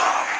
Oh.